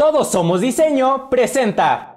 Todos Somos Diseño presenta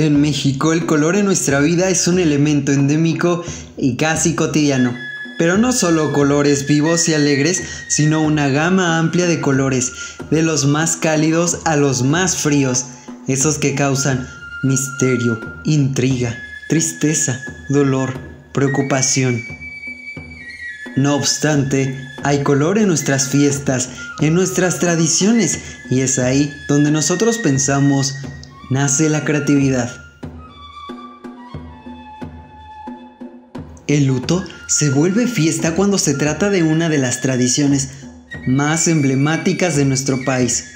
En México el color en nuestra vida es un elemento endémico y casi cotidiano. Pero no solo colores vivos y alegres, sino una gama amplia de colores, de los más cálidos a los más fríos, esos que causan misterio, intriga, tristeza, dolor, preocupación. No obstante, hay color en nuestras fiestas, en nuestras tradiciones, y es ahí donde nosotros pensamos nace la creatividad. El luto se vuelve fiesta cuando se trata de una de las tradiciones más emblemáticas de nuestro país.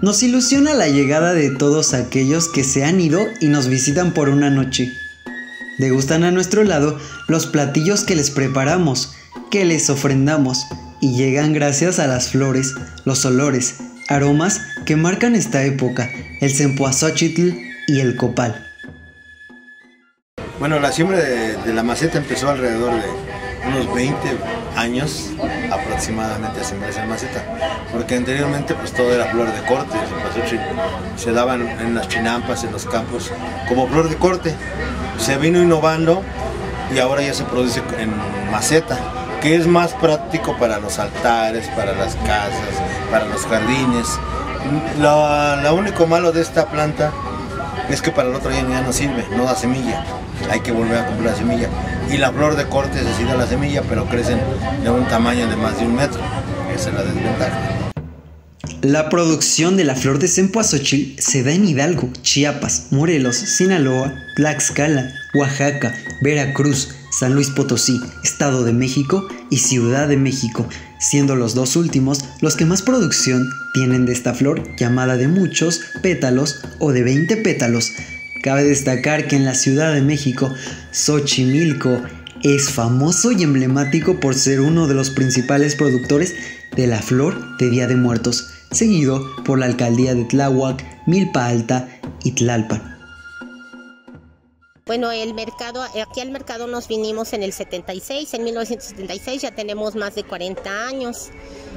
Nos ilusiona la llegada de todos aquellos que se han ido y nos visitan por una noche. Degustan a nuestro lado los platillos que les preparamos, que les ofrendamos, y llegan gracias a las flores, los olores, aromas que marcan esta época, el cempoazóchitl y el copal. Bueno, la siembra de, la maceta empezó alrededor de unos 20 años aproximadamente a sembrarse en maceta, porque anteriormente pues todo era flor de corte, el se daban en las chinampas, en los campos, como flor de corte. Se vino innovando y ahora ya se produce en maceta que es más práctico para los altares, para las casas, para los jardines. Lo, único malo de esta planta es que para el otro año ya no sirve, no da semilla. Hay que volver a comprar la semilla. Y la flor de corte se da la semilla, pero crecen de un tamaño de más de un metro. Esa es la desventaja. La producción de la flor de cempoazochil se da en Hidalgo, Chiapas, Morelos, Sinaloa, Tlaxcala, Oaxaca, Veracruz, San Luis Potosí, Estado de México y Ciudad de México, siendo los dos últimos los que más producción tienen de esta flor llamada de muchos pétalos o de 20 pétalos. Cabe destacar que en la Ciudad de México, Xochimilco es famoso y emblemático por ser uno de los principales productores de la flor de Día de Muertos, seguido por la alcaldía de Tláhuac, Milpa Alta y Tlalpan. Bueno, el mercado, aquí al mercado nos vinimos en el 76, en 1976 ya tenemos más de 40 años.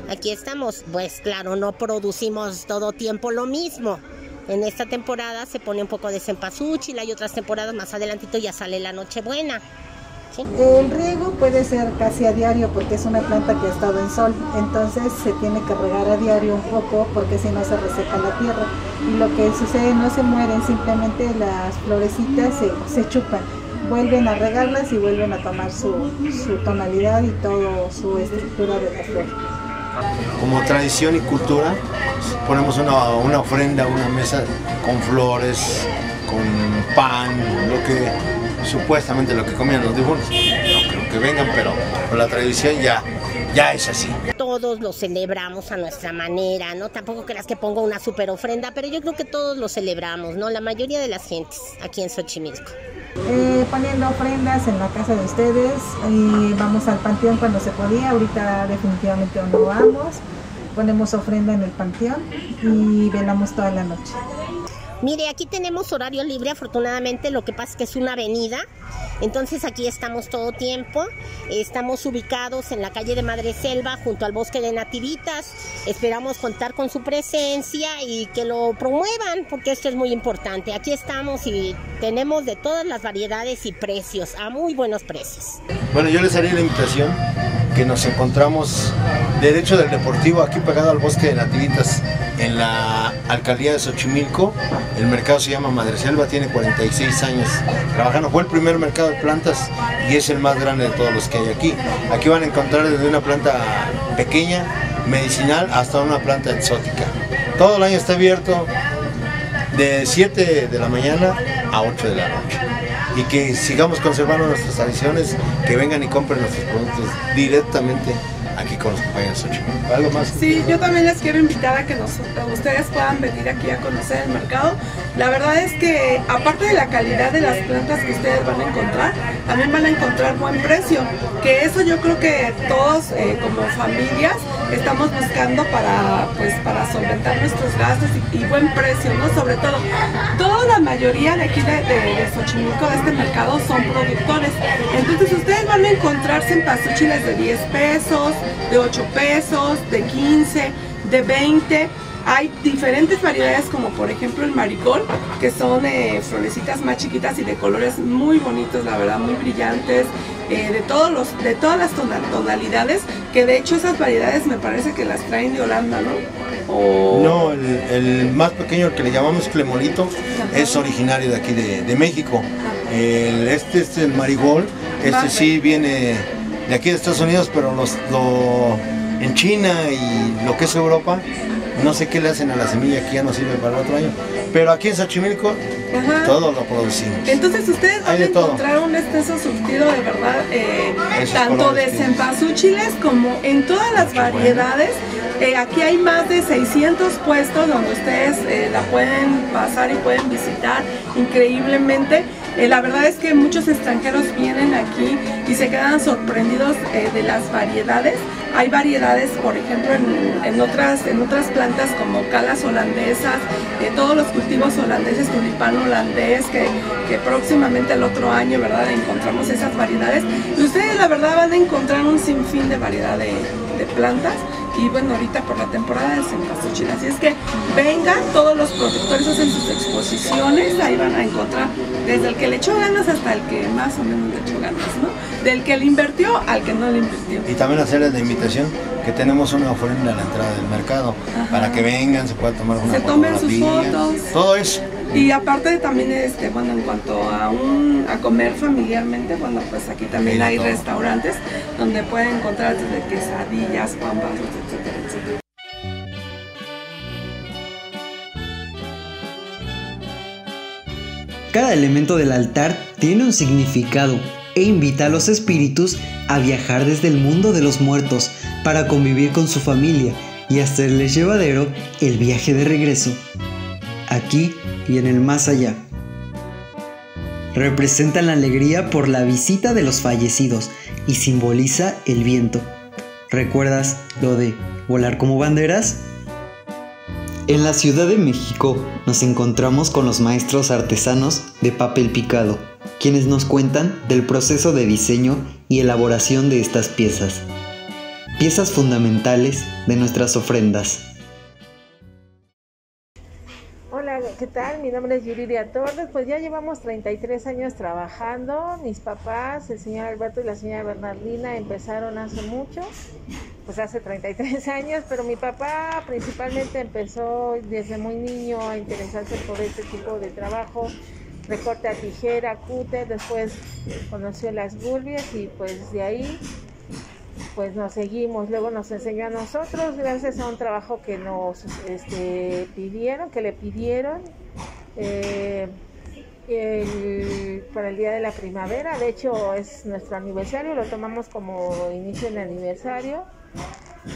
Aquí estamos, pues claro, no producimos todo tiempo lo mismo. En esta temporada se pone un poco de cempasúchil, hay otras temporadas más adelantito ya sale la Nochebuena. El riego puede ser casi a diario porque es una planta que ha estado en sol, entonces se tiene que regar a diario un poco porque si no se reseca la tierra. Y lo que sucede no se mueren, simplemente las florecitas se, chupan, vuelven a regarlas y vuelven a tomar su, tonalidad y toda su estructura de la flor. Como tradición y cultura, ponemos una, una ofrenda, una mesa con flores, con pan, lo que supuestamente lo que comían los difuntos. No creo que vengan, pero por la tradición ya, ya es así. Todos lo celebramos a nuestra manera, ¿no? Tampoco creas que pongo una super ofrenda, pero yo creo que todos lo celebramos, ¿no? La mayoría de las gentes aquí en Xochimilco. Eh, poniendo ofrendas en la casa de ustedes, y vamos al panteón cuando se podía, ahorita definitivamente no vamos, ponemos ofrenda en el panteón y velamos toda la noche. Mire, aquí tenemos horario libre, afortunadamente, lo que pasa es que es una avenida Entonces aquí estamos todo tiempo. Estamos ubicados en la calle de Madre Selva junto al bosque de Nativitas. Esperamos contar con su presencia y que lo promuevan porque esto es muy importante. Aquí estamos y tenemos de todas las variedades y precios, a muy buenos precios. Bueno, yo les haría la invitación que nos encontramos derecho del Deportivo, aquí pegado al bosque de Nativitas, en la alcaldía de Xochimilco. El mercado se llama Madre Selva, tiene 46 años trabajando. Fue el primer mercado de plantas y es el más grande de todos los que hay aquí. Aquí van a encontrar desde una planta pequeña, medicinal, hasta una planta exótica. Todo el año está abierto de 7 de la mañana a 8 de la noche y que sigamos conservando nuestras tradiciones, que vengan y compren nuestros productos directamente aquí con los compañeros Xochimilco. ¿Algo más? Sí, yo también les quiero invitar a que nos, a ustedes puedan venir aquí a conocer el mercado. La verdad es que aparte de la calidad de las plantas que ustedes van a encontrar, también van a encontrar buen precio, que eso yo creo que todos eh, como familias estamos buscando para, pues, para solventar nuestros gastos y, buen precio, ¿no? Sobre todo, toda la mayoría de aquí de, de, de Xochimilco, de este mercado, son productores. Entonces ustedes van a encontrarse en pasuchiles de 10 pesos, de 8 pesos, de 15, de 20. Hay diferentes variedades como por ejemplo el maricol, que son eh, florecitas más chiquitas y de colores muy bonitos, la verdad, muy brillantes, eh, de, todos los, de todas las tonalidades, que de hecho esas variedades me parece que las traen de Holanda, ¿no? O... No, el, el, más pequeño, el que le llamamos clemolito, Ajá. es originario de aquí de, de México. El, este es el marigol, este sí viene de aquí de Estados Unidos, pero los, lo, en China y lo que es Europa, no sé qué le hacen a la semilla que ya no sirve para el otro año. Pero aquí en Xochimilco Ajá. todo lo producimos. Entonces ustedes van a encontrar un extenso surtido de verdad, eh, tanto de cempasúchiles como en todas las variedades. Eh, aquí hay más de 600 puestos donde ustedes eh, la pueden pasar y pueden visitar increíblemente. Eh, la verdad es que muchos extranjeros vienen aquí y se quedan sorprendidos eh, de las variedades. Hay variedades, por ejemplo, en, en, otras, en otras plantas como calas holandesas, eh, todos los cultivos holandeses, tulipán holandés, que, que, próximamente el otro año, ¿verdad?, encontramos esas variedades. Y ustedes, la verdad, van a encontrar un sinfín de variedad de, de plantas y bueno, ahorita por la temporada del cempasúchil. Así es que vengan, todos los productores hacen sus exposiciones, ahí van a encontrar desde el que le echó ganas hasta el que más o menos le echó ganas, ¿no? Del que le invirtió al que no le invirtió. Y también hacerles la invitación que tenemos una ofrenda a la entrada del mercado Ajá. para que vengan, se pueda tomar una Se tomen sus fotos. Todo eso. Y aparte también, este, bueno, en cuanto a un a comer familiarmente, bueno, pues aquí también hay restaurantes donde pueden encontrar desde quesadillas, pambas, etcétera, etcétera. Cada elemento del altar tiene un significado e invita a los espíritus a viajar desde el mundo de los muertos para convivir con su familia y hacerles llevadero el viaje de regreso, aquí y en el más allá. Representa la alegría por la visita de los fallecidos y simboliza el viento. ¿Recuerdas lo de volar como banderas? En la Ciudad de México nos encontramos con los maestros artesanos de papel picado, quienes nos cuentan del proceso de diseño y elaboración de estas piezas, piezas fundamentales de nuestras ofrendas. ¿Qué tal? Mi nombre es Yuridia Torres, pues ya llevamos 33 años trabajando, mis papás, el señor Alberto y la señora Bernardina empezaron hace mucho, pues hace 33 años, pero mi papá principalmente empezó desde muy niño a interesarse por este tipo de trabajo, recorte a tijera, cúter, después conoció las gurbias y pues de ahí pues nos seguimos, luego nos enseñó a nosotros gracias a un trabajo que nos este, pidieron, que le pidieron eh, el, para el día de la primavera, de hecho es nuestro aniversario, lo tomamos como inicio de aniversario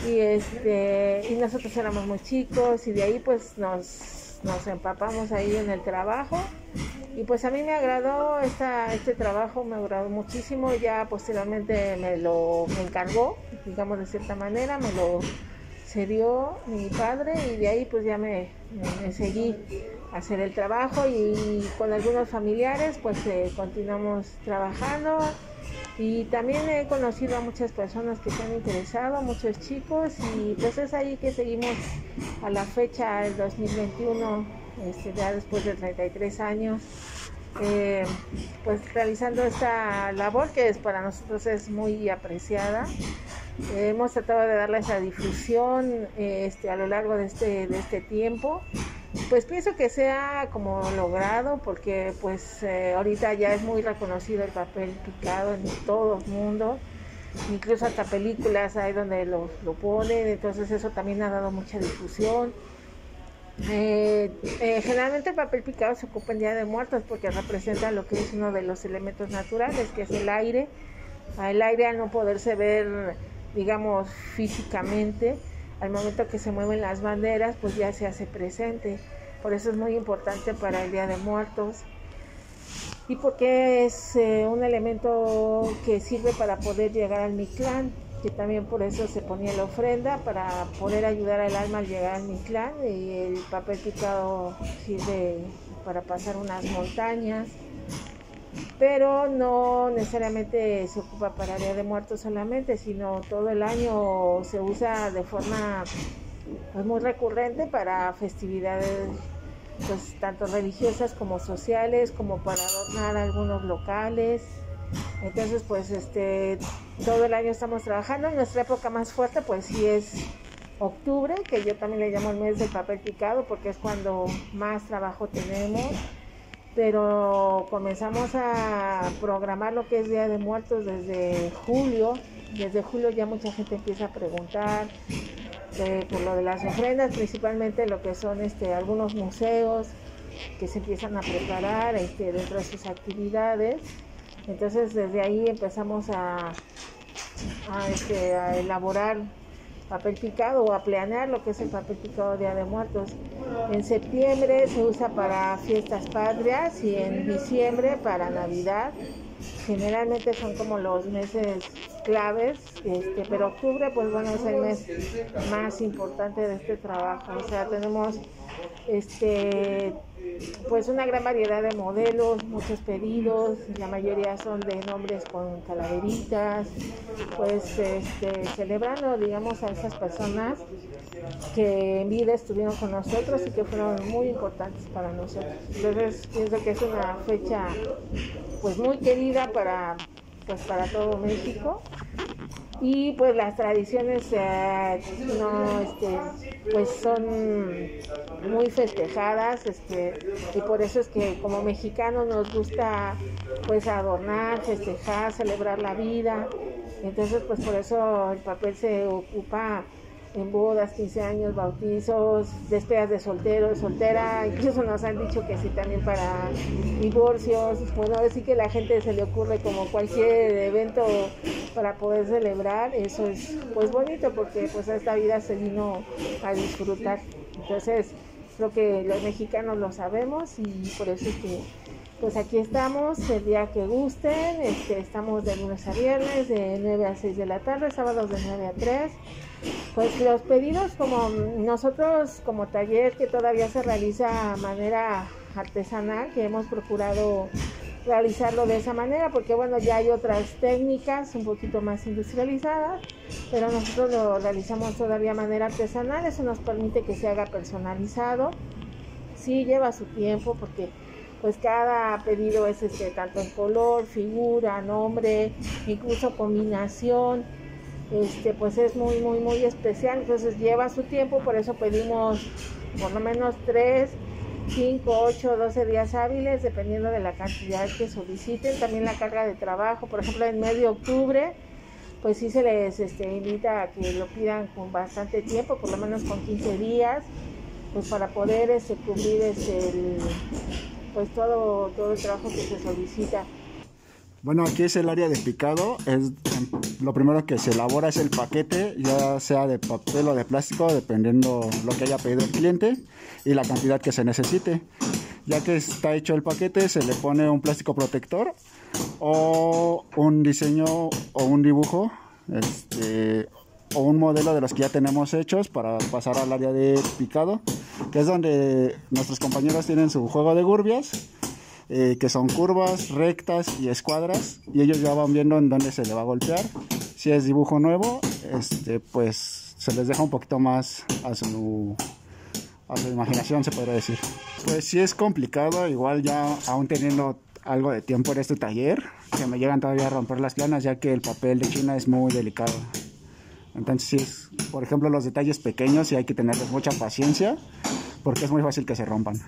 y este y nosotros éramos muy chicos y de ahí pues nos, nos empapamos ahí en el trabajo y pues a mí me agradó este trabajo, me agradó muchísimo, ya posteriormente me lo encargó, digamos de cierta manera, me lo se dio mi padre y de ahí pues ya me, seguí a hacer el trabajo y con algunos familiares pues eh, continuamos trabajando y también he conocido a muchas personas que se han interesado, muchos chicos y pues es ahí que seguimos a la fecha del 2021, este, ya después de 33 años. Eh, pues realizando esta labor que es, para nosotros es muy apreciada hemos tratado de darle esa difusión este, a lo largo de este, de este tiempo. Pues pienso que sea como logrado porque pues eh, ahorita ya es muy reconocido el papel picado en todo el mundo. Incluso hasta películas hay donde lo, lo ponen, entonces eso también ha dado mucha difusión. Eh, eh, generalmente el papel picado se ocupa en Día de Muertos porque representa lo que es uno de los elementos naturales, que es el aire. El aire al no poderse ver digamos, físicamente, al momento que se mueven las banderas, pues ya se hace presente. Por eso es muy importante para el Día de Muertos. Y porque es eh, un elemento que sirve para poder llegar al Mictlán, que también por eso se ponía la ofrenda, para poder ayudar al alma al llegar al Mictlán. Y el papel picado sirve para pasar unas montañas pero no necesariamente se ocupa para Día de Muertos solamente, sino todo el año se usa de forma pues, muy recurrente para festividades pues tanto religiosas como sociales, como para adornar algunos locales. Entonces, pues este todo el año estamos trabajando. Nuestra época más fuerte pues sí es octubre, que yo también le llamo el mes del papel picado porque es cuando más trabajo tenemos pero comenzamos a programar lo que es Día de Muertos desde julio. Desde julio ya mucha gente empieza a preguntar eh, por lo de las ofrendas, principalmente lo que son este, algunos museos que se empiezan a preparar este, dentro de sus actividades. Entonces desde ahí empezamos este, a elaborar papel picado o a planear lo que es el papel picado Día de Muertos. En septiembre se usa para fiestas patrias y en diciembre para Navidad. Generalmente son como los meses claves, este, pero octubre pues bueno es el mes más importante de este trabajo. O sea, tenemos este pues una gran variedad de modelos, muchos pedidos, la mayoría son de nombres con calaveritas, pues este, celebrando, digamos, a esas personas que en vida estuvieron con nosotros y que fueron muy importantes para nosotros. Entonces pienso que es una fecha pues muy querida para pues para todo México y pues las tradiciones eh, no este pues son muy festejadas este y por eso es que como mexicanos nos gusta pues adornar festejar celebrar la vida. Entonces pues por eso el papel se ocupa en bodas, 15 años, bautizos, despedidas de soltero, de soltera, incluso nos han dicho que sí también para divorcios, bueno, así que la gente se le ocurre como cualquier evento para poder celebrar, eso es pues bonito porque pues esta vida se vino a disfrutar, entonces creo que los mexicanos lo sabemos y por eso es que pues aquí estamos el día que gusten, este, estamos de lunes a viernes de 9 a 6 de la tarde, sábados de 9 a 3. Pues los pedidos como nosotros como taller que todavía se realiza de manera artesanal, que hemos procurado realizarlo de esa manera, porque bueno, ya hay otras técnicas un poquito más industrializadas, pero nosotros lo realizamos todavía de manera artesanal, eso nos permite que se haga personalizado. Sí lleva su tiempo porque pues cada pedido es este, tanto en color, figura, nombre, incluso combinación, este, pues es muy, muy, muy especial, entonces lleva su tiempo, por eso pedimos por lo menos 3, 5, 8, 12 días hábiles, dependiendo de la cantidad que soliciten, también la carga de trabajo, por ejemplo, en medio de octubre, pues sí se les este, invita a que lo pidan con bastante tiempo, por lo menos con 15 días, pues para poder este, este, pues todo, todo el trabajo que se solicita. Bueno, aquí es el área de picado. Es, lo primero que se elabora es el paquete, ya sea de papel o de plástico, dependiendo lo que haya pedido el cliente y la cantidad que se necesite. Ya que está hecho el paquete, se le pone un plástico protector o un diseño o un dibujo este, o un modelo de los que ya tenemos hechos para pasar al área de picado, que es donde nuestros compañeros tienen su juego de gurbias, eh, que son curvas, rectas y escuadras, y ellos ya van viendo en dónde se le va a golpear. Si es dibujo nuevo, este, pues se les deja un poquito más a su, a su imaginación, se podría decir. Pues sí es complicado, igual ya aún teniendo algo de tiempo en este taller, que me llegan todavía a romper las planas, ya que el papel de China es muy delicado. Entonces, por ejemplo, los detalles pequeños y hay que tenerles mucha paciencia porque es muy fácil que se rompan.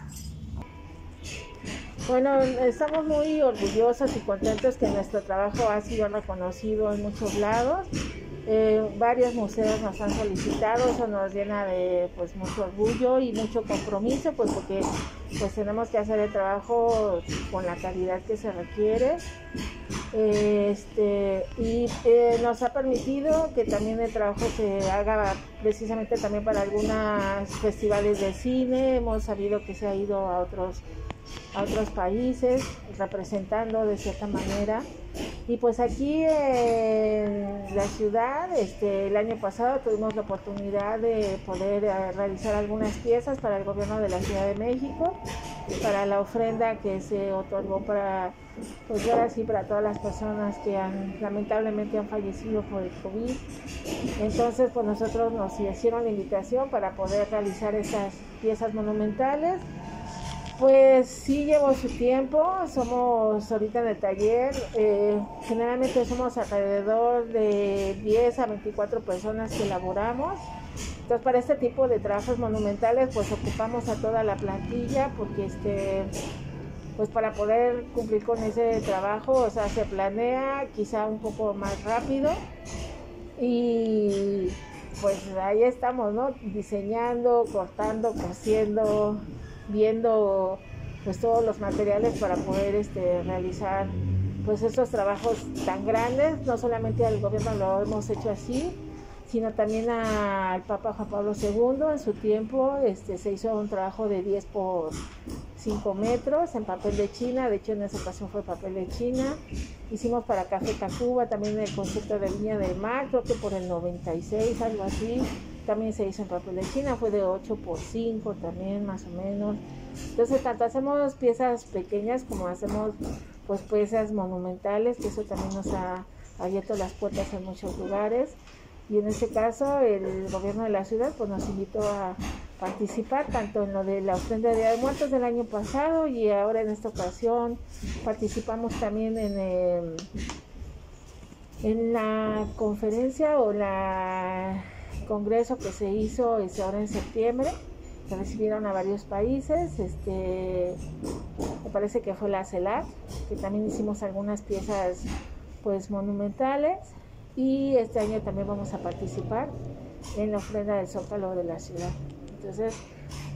Bueno, estamos muy orgullosos y contentos que nuestro trabajo ha sido reconocido en muchos lados. Eh, varios museos nos han solicitado, eso nos llena de pues mucho orgullo y mucho compromiso, pues porque pues tenemos que hacer el trabajo con la calidad que se requiere. Este, y eh, nos ha permitido que también el trabajo se haga precisamente también para algunos festivales de cine. Hemos sabido que se ha ido a otros a otros países, representando de cierta manera. Y pues aquí en la ciudad, este, el año pasado tuvimos la oportunidad de poder eh, realizar algunas piezas para el gobierno de la Ciudad de México, para la ofrenda que se otorgó para, pues ahora sí, para todas las personas que han, lamentablemente han fallecido por el COVID. Entonces, pues nosotros nos hicieron la invitación para poder realizar esas piezas monumentales pues sí llevo su tiempo, somos ahorita en el taller, eh, generalmente somos alrededor de 10 a 24 personas que elaboramos. Entonces para este tipo de trabajos monumentales pues ocupamos a toda la plantilla porque este pues para poder cumplir con ese trabajo, o sea, se planea quizá un poco más rápido y pues ahí estamos, ¿no? Diseñando, cortando, cosiendo, viendo pues todos los materiales para poder este, realizar pues estos trabajos tan grandes, no solamente al gobierno lo hemos hecho así, sino también al Papa Juan Pablo II en su tiempo este, se hizo un trabajo de 10 por 5 metros en papel de China, de hecho en esa ocasión fue papel de China, hicimos para Café Tacuba también el concepto de Viña del Mar, creo que por el 96, algo así, también se hizo en papel de China, fue de 8 por 5 también más o menos. Entonces tanto hacemos piezas pequeñas como hacemos pues piezas monumentales, que eso también nos ha abierto las puertas en muchos lugares. Y en este caso el gobierno de la ciudad pues nos invitó a participar tanto en lo de la ofrenda de Muertos del año pasado y ahora en esta ocasión participamos también en el, en la conferencia o la congreso que se hizo este, ahora en septiembre, se recibieron a varios países, este, me parece que fue la CELAC, que también hicimos algunas piezas pues monumentales y este año también vamos a participar en la ofrenda del Zócalo de la ciudad. Entonces,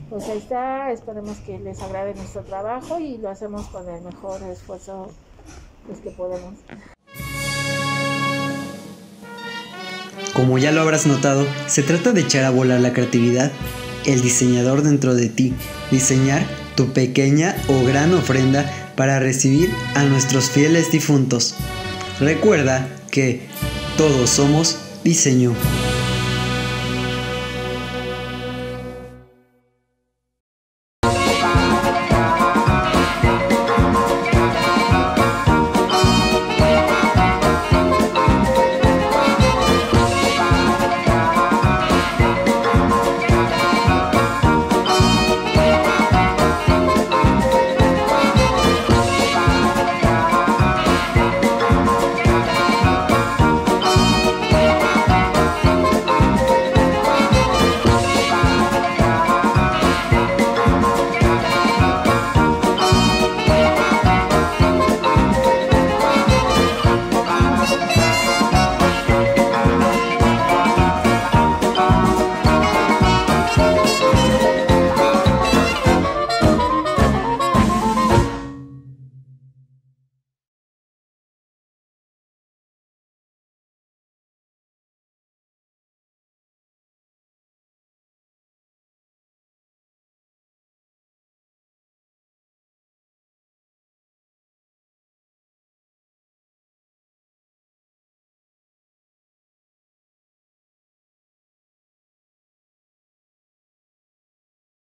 pues ahí está, esperemos que les agrade nuestro trabajo y lo hacemos con el mejor esfuerzo pues, que podemos. Como ya lo habrás notado, se trata de echar a volar la creatividad, el diseñador dentro de ti, diseñar tu pequeña o gran ofrenda para recibir a nuestros fieles difuntos. Recuerda que todos somos diseño.